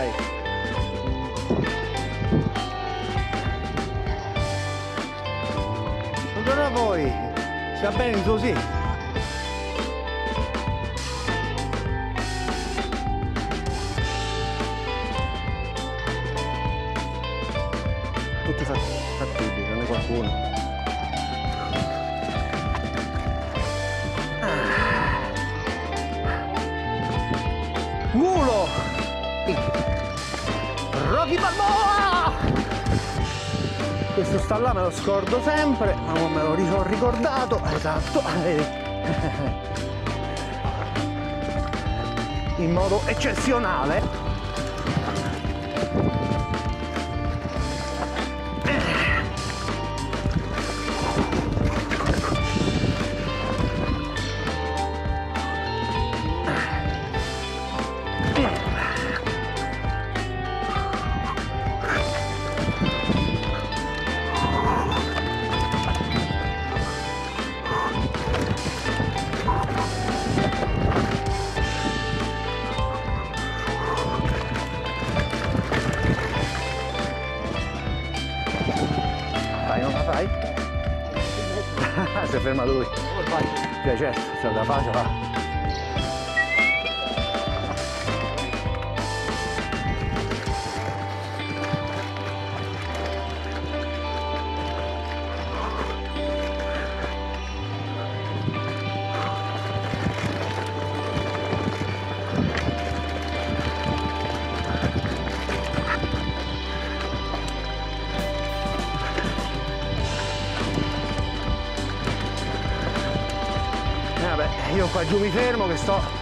dai. Buongiorno a voi, sta bene così? Tutti fattibili, non è qualcuno. Ah. Mulo! Rocky Balboa! Questo sta là me lo scordo sempre, ma mo me lo ho ricordato, esatto. In modo eccezionale. Fai, non la fai? si ferma lui. Cioè, certo, se la fa, ce vabbè, io qua giù mi fermo che sto